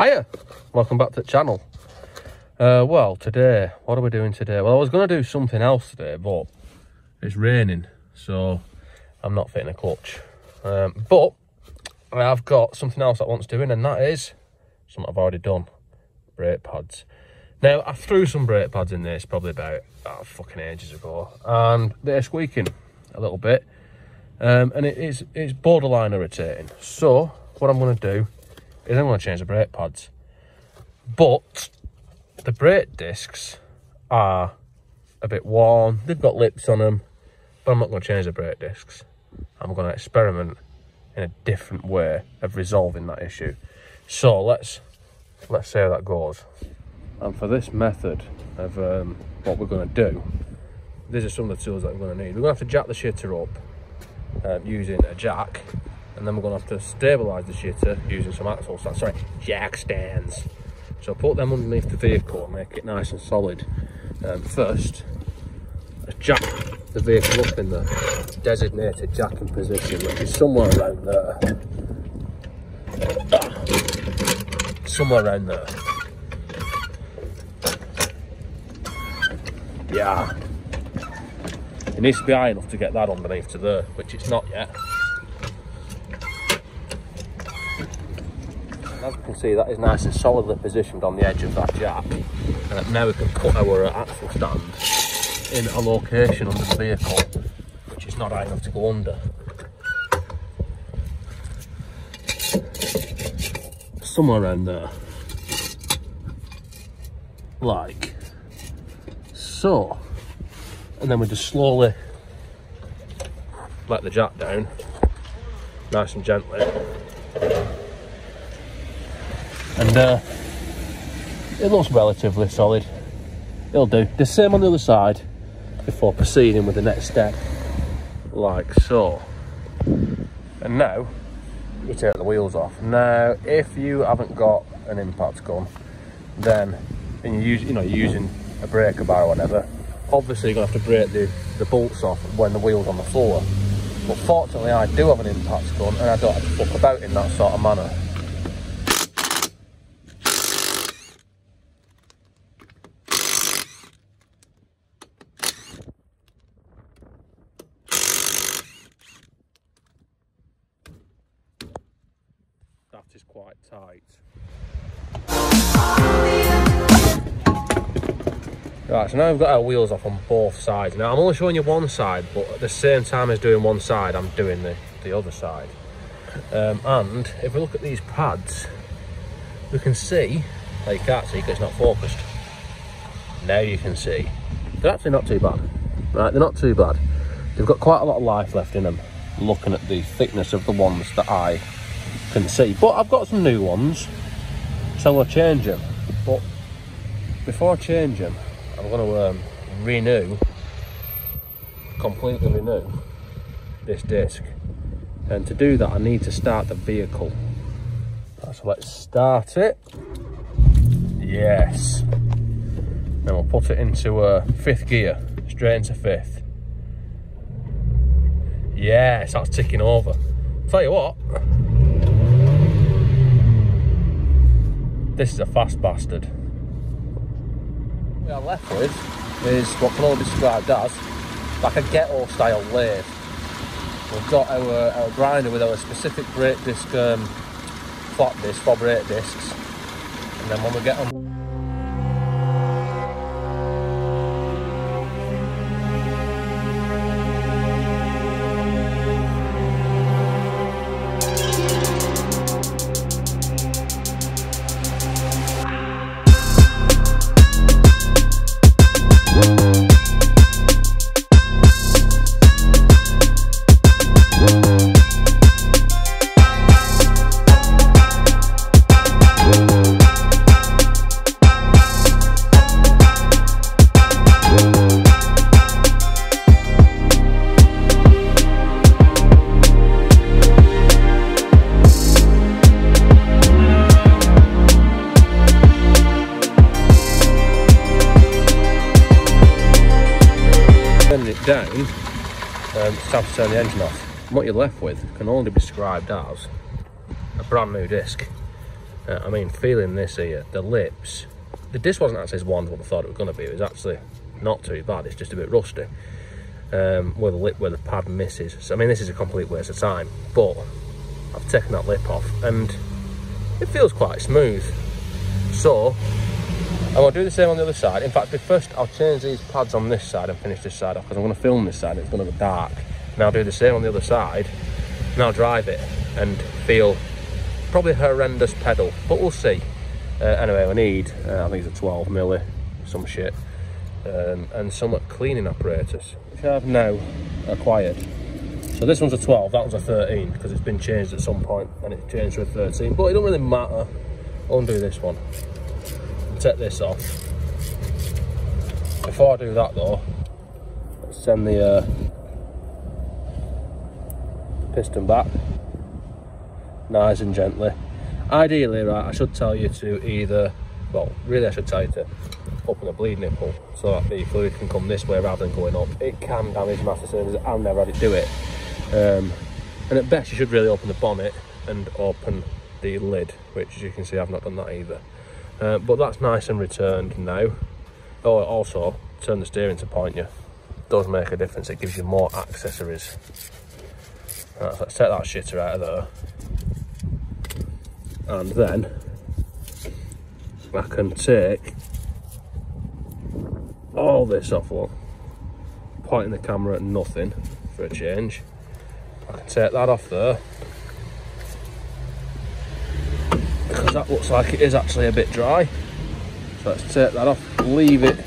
Hiya! Welcome back to the channel. Uh, well, today, what are we doing today? Well, I was going to do something else today, but it's raining, so I'm not fitting a clutch. Um, but I have got something else I want doing, and that is something I've already done. Brake pads. Now, I threw some brake pads in this probably about oh, fucking ages ago, and they're squeaking a little bit, um, and it is it's borderline irritating. So, what I'm going to do is I'm going to change the brake pads. But the brake discs are a bit worn. They've got lips on them, but I'm not going to change the brake discs. I'm going to experiment in a different way of resolving that issue. So let's let's see how that goes. And for this method of um, what we're going to do, these are some of the tools that we're going to need. We're going to have to jack the shitter up um, using a jack and then we're going to have to stabilise the shitter using some axle stands, sorry, jack stands. So put them underneath the vehicle and make it nice and solid. Um, first, jack the vehicle up in the designated jacking position, which is somewhere around there. Somewhere around there. Yeah. It needs to be high enough to get that underneath to there, which it's not yet. as you can see that is nice and solidly positioned on the edge of that jack. And now we can put our axle stand in a location under the vehicle which is not high enough to go under. Somewhere around there. Like so. And then we just slowly let the jack down nice and gently and uh, it looks relatively solid. It'll do. The same on the other side before proceeding with the next step, like so. And now you take the wheels off. Now, if you haven't got an impact gun, then and you use, you know, you're using a breaker bar or whatever, obviously you're gonna have to break the, the bolts off when the wheel's on the floor. But fortunately, I do have an impact gun and I don't have to fuck about in that sort of manner. is quite tight. Right, so now we've got our wheels off on both sides. Now, I'm only showing you one side, but at the same time as doing one side, I'm doing the, the other side. Um, and if we look at these pads, we can see, well, you can't see because it's not focused. Now you can see. They're actually not too bad. Right, they're not too bad. They've got quite a lot of life left in them, looking at the thickness of the ones that I can see. But I've got some new ones, so I'll change them. But before I change them, I'm going to um, renew, completely renew this disc. And to do that, I need to start the vehicle. So let's start it. Yes. Then we'll put it into uh, fifth gear, straight into fifth. Yes, that's ticking over. Tell you what, This is a fast bastard. What I'm left with is what can only be described as like a ghetto style lathe. We've got our, our grinder with our specific brake disc, um, flat disc, for brake discs. And then when we get them um, to turn the engine off. And what you're left with can only be described as a brand new disc. Uh, I mean, feeling this here, the lips, the disc wasn't actually as as what I thought it was going to be. It was actually not too bad. It's just a bit rusty. Um, where the lip, where the pad misses. So, I mean, this is a complete waste of time. But I've taken that lip off and it feels quite smooth. So, I'm going to do the same on the other side. In fact, first I'll change these pads on this side and finish this side off because I'm going to film this side. It's going to go dark. And I'll do the same on the other side. And I'll drive it and feel probably horrendous pedal, but we'll see. Uh, anyway, I need, uh, I think it's a 12 milli, some shit, um, and some cleaning apparatus, which I've now acquired. So this one's a 12, that one's a 13, because it's been changed at some point, and it changed to a 13, but it don't really matter. Undo this one. Take this off. Before I do that though, let's send the uh, piston back nice and gently. Ideally, right, I should tell you to either, well, really I should tell you to open a bleed nipple so that the fluid can come this way rather than going up. It can damage master cylinders, I've never had it do it. Um, and at best you should really open the bonnet and open the lid, which as you can see I've not done that either. Uh, but that's nice and returned now. Oh, also, turn the steering to point you. Does make a difference, it gives you more accessories. Right, so let's take that shitter out of there and then I can take all this off look pointing the camera at nothing for a change I can take that off there because that looks like it is actually a bit dry. So let's take that off leave it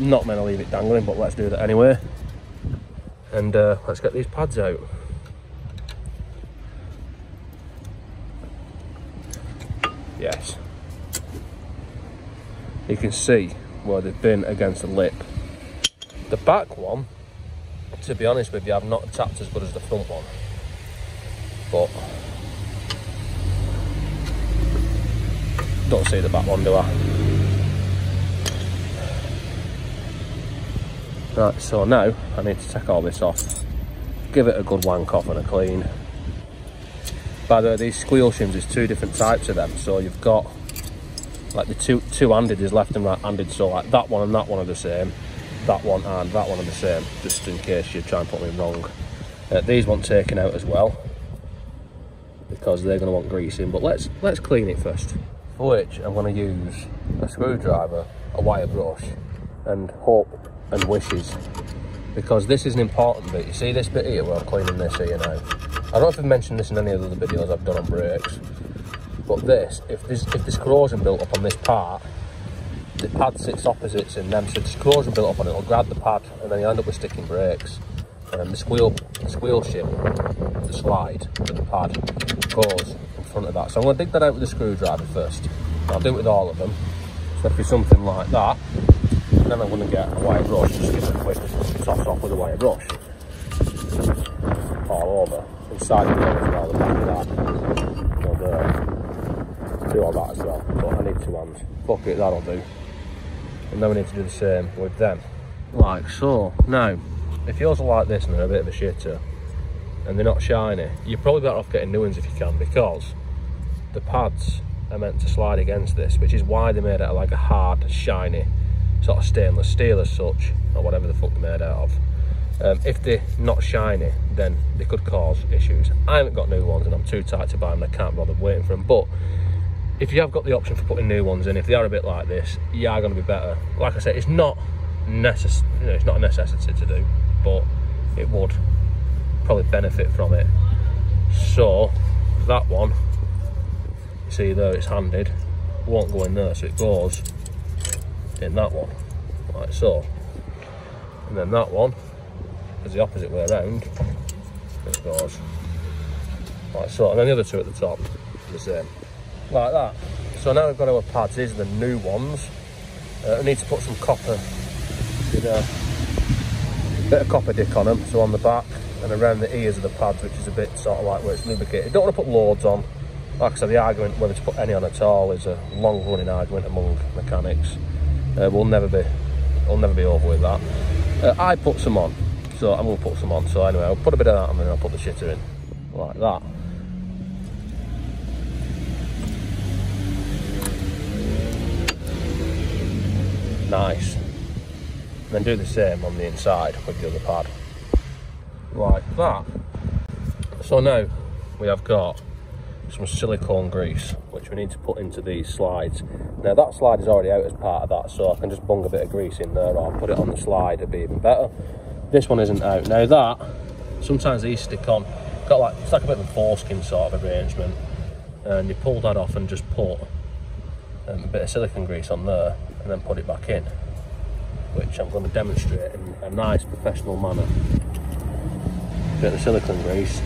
not meant to leave it dangling but let's do that anyway. And uh, let's get these pads out. Yes. You can see where they've been against the lip. The back one to be honest with you I've not tapped as good as the front one. But don't see the back one do I right so now I need to take all this off give it a good wank off and a clean by the way, these squeal shims, there's two different types of them. So you've got like the two two-handed is left and right-handed. So like that one and that one are the same. That one and that one are the same, just in case you try and put me wrong. Uh, these want taken out as well because they're going to want greasing. But let's let's clean it first. For which I'm going to use a screwdriver, a wire brush, and hope and wishes because this is an important bit. You see this bit here where I'm cleaning this here now? I don't know if I've mentioned this in any of the other videos I've done on brakes, but this, if there's, if there's corrosion built up on this part, the pad sits opposites in them, so there's corrosion built up on it, it'll grab the pad and then you end up with sticking brakes. And the squeal, the squeal shim, the slide to the pad goes front of that. So I'm going to dig that out with a screwdriver first. I'll do it with all of them. So if it's something like that, and then I'm going to get a wire brush, just give it a quick toss off with a wire brush. All over. Inside the as well, the back of that. So there. Do all that as well. But I need two hands. Fuck it, that'll do. And then we need to do the same with them. Like so. Now, if yours are like this and they're a bit of a shitter, and they're not shiny, you're probably better off getting new ones if you can, because the pads are meant to slide against this, which is why they made it like a hard, shiny sort of stainless steel as such, or whatever the fuck they're made out of. Um, if they're not shiny, then they could cause issues. I haven't got new ones and I'm too tight to buy them, I can't bother waiting for them. But if you have got the option for putting new ones in, if they are a bit like this, you are going to be better. Like I said, it's not necess you know, it's not a necessity to do, but it would probably benefit from it. So that one, see there it's handed, won't go in there, so it goes in that one, like so. And then that one is the opposite way around. It goes like so. And then the other two at the top, the same. Like that. So now we've got our pads, these are the new ones. Uh, we need to put some copper, you know, bit of copper dick on them. So on the back and around the ears of the pads, which is a bit sort of like where it's lubricated. Don't want to put loads on like I said, the argument whether to put any on at all is a long-running argument among mechanics. Uh, we'll never be, we'll never be over with that. Uh, I put some on, so I'm going to put some on. So anyway, I'll put a bit of that on and I'll put the shitter in, like that. Nice. And then do the same on the inside with the other pad, like that. So now we have got some silicone grease, which we need to put into these slides. Now that slide is already out as part of that, so I can just bung a bit of grease in there or put it on the slide, it'd be even better. This one isn't out. Now that, sometimes these stick on, got like, it's like a bit of a foreskin sort of arrangement. And you pull that off and just put um, a bit of silicone grease on there and then put it back in, which I'm going to demonstrate in a nice professional manner. Bit of silicone grease,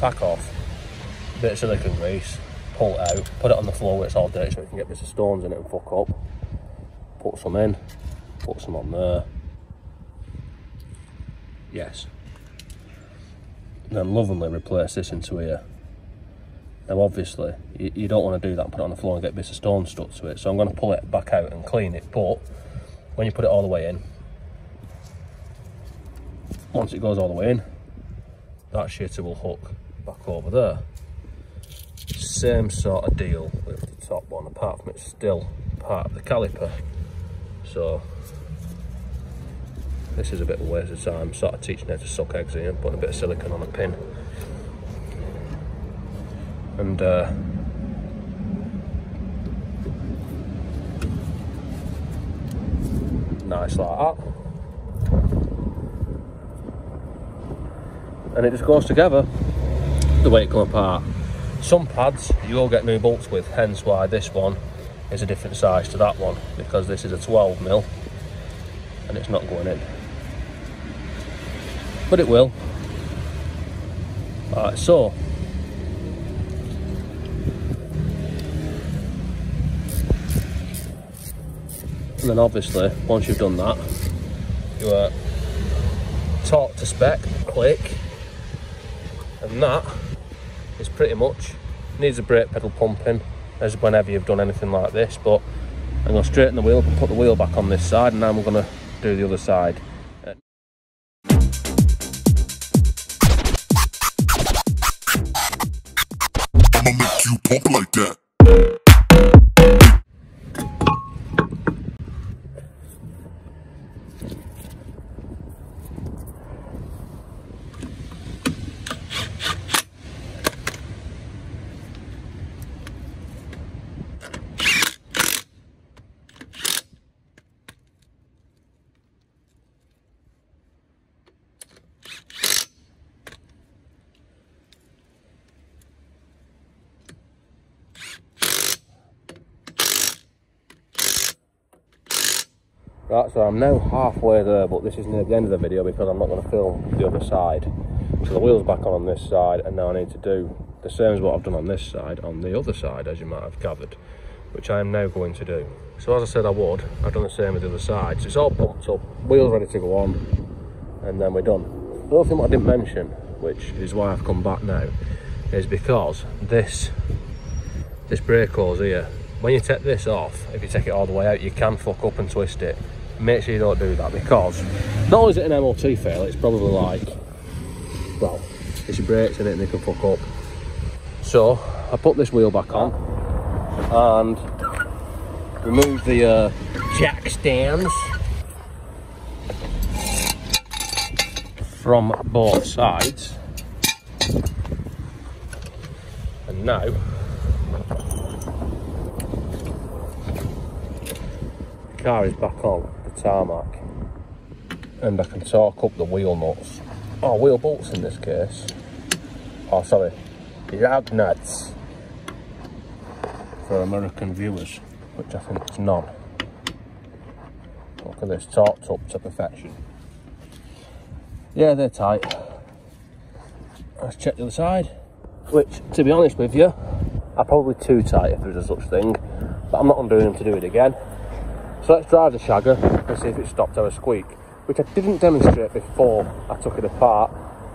back off, bit of silicone grease, pull it out, put it on the floor where it's all dirty so it can get bits of stones in it and fuck up. Put some in, put some on there. Yes. then lovingly replace this into here. Now obviously, you, you don't want to do that and put it on the floor and get bits of stone stuck to it. So I'm going to pull it back out and clean it. But when you put it all the way in, once it goes all the way in, that shitter will hook back over there. Same sort of deal with the top one, apart from it's still part of the caliper. So this is a bit of a waste of time, sort of teaching her to suck eggs in putting a bit of silicone on a pin. And uh, nice like that. And it just goes together the way it come apart. Some pads you will get new bolts with, hence why this one is a different size to that one because this is a 12 mil and it's not going in. But it will. Alright, so and then obviously once you've done that you uh, torque to spec, click and that is pretty much needs a brake pedal pumping as whenever you've done anything like this but I'm going to straighten the wheel and put the wheel back on this side and now I'm going to do the other side I'ma make you pump like that. Right, so I'm now halfway there, but this is near the end of the video because I'm not going to film the other side. So the wheel's back on on this side, and now I need to do the same as what I've done on this side, on the other side, as you might have gathered, which I am now going to do. So as I said I would, I've done the same with the other side. So it's all pumped up, wheels ready to go on, and then we're done. The other thing I didn't mention, which is why I've come back now, is because this this brake hose here, when you take this off, if you take it all the way out, you can fuck up and twist it make sure you don't do that because not only is it an MOT fail, it's probably like, well, it's your brakes in it and they can fuck up. So I put this wheel back on and remove the uh, jack stands from both sides. And now the car is back on tarmac. And I can torque up the wheel nuts. Or oh, wheel bolts in this case. Oh sorry. Lug nuts. For American viewers which I think is none. Look at this torqued up to perfection. Yeah they're tight. Let's check the other side. Which to be honest with you are probably too tight if there's a such thing. But I'm not undoing them to do it again so let's drive the shagger and see if it stopped our squeak, which I didn't demonstrate before I took it apart,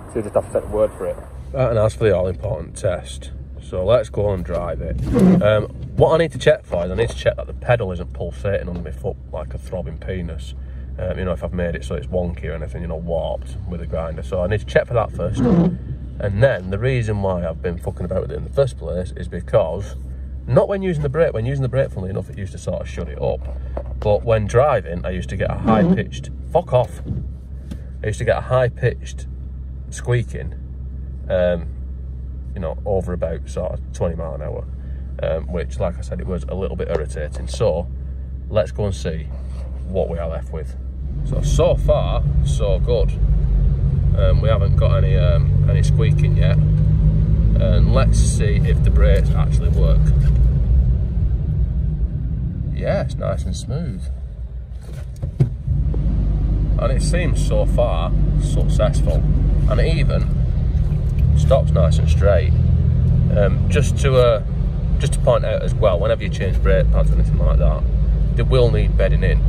so you just have to take the word for it. Right, and as for the all-important test, so let's go and drive it. Um, what I need to check for is I need to check that the pedal isn't pulsating under my foot like a throbbing penis. Um, you know, if I've made it so it's wonky or anything, you know, warped with a grinder. So I need to check for that first. And then the reason why I've been fucking about with it in the first place is because Not when using the brake. When using the brake, funnily enough, it used to sort of shut it up. But when driving, I used to get a high pitched, fuck off. I used to get a high pitched squeaking, um, you know, over about sort of 20 mile an hour, um, which, like I said, it was a little bit irritating. So let's go and see what we are left with. So, so far, so good. Um, we haven't got any um, any squeaking yet. And let's see if the brakes actually work. Yeah, it's nice and smooth. And it seems so far successful. And it even stops nice and straight. Um, just to uh, just to point out as well, whenever you change brake pads or anything like that, they will need bedding in.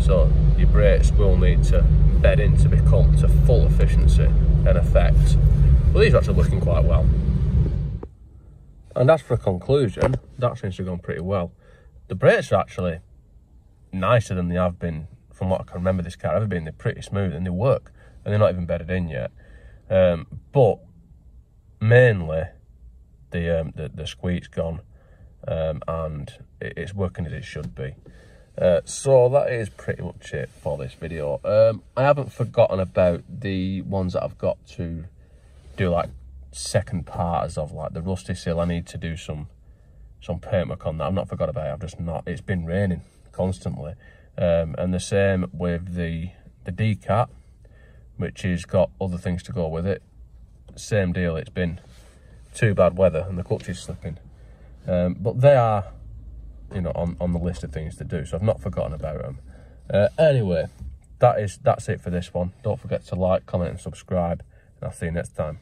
So your brakes will need to bed in to become to full efficiency and effect. But these are actually working quite well. And as for a conclusion, that seems to have gone pretty well. The brakes are actually nicer than they have been from what I can remember this car ever been. They're pretty smooth and they work and they're not even bedded in yet. Um, but mainly the, um, the, the squeak's gone um, and it, it's working as it should be. Uh, so that is pretty much it for this video. Um, I haven't forgotten about the ones that I've got to do like second parts of like the rusty seal. I need to do some some paint work on that. I've not forgot about it. I've just not. It's been raining constantly, um, and the same with the the decat, which has got other things to go with it. Same deal. It's been too bad weather and the clutch is slipping. Um, but they are you know, on, on the list of things to do. So I've not forgotten about them. Uh, anyway, that is that's it for this one. Don't forget to like, comment and subscribe. And I'll see you next time.